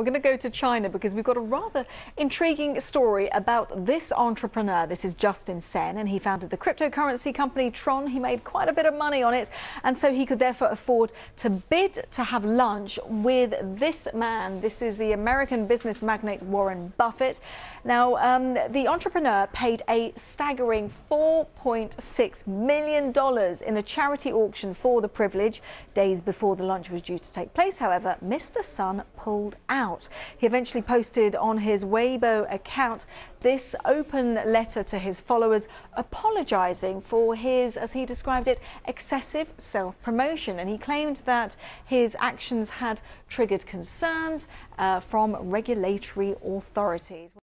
We're going to go to China because we've got a rather intriguing story about this entrepreneur. This is Justin Sun, and he founded the cryptocurrency company Tron. He made quite a bit of money on it, and so he could therefore afford to bid to have lunch with this man. This is the American business magnate Warren Buffett. Now, um, the entrepreneur paid a staggering $4.6 million in a charity auction for the privilege. Days before the lunch was due to take place, however, Mr. Sun pulled out out. He eventually posted on his Weibo account this open letter to his followers apologising for his, as he described it, excessive self promotion. And he claimed that his actions had triggered concerns uh, from regulatory authorities.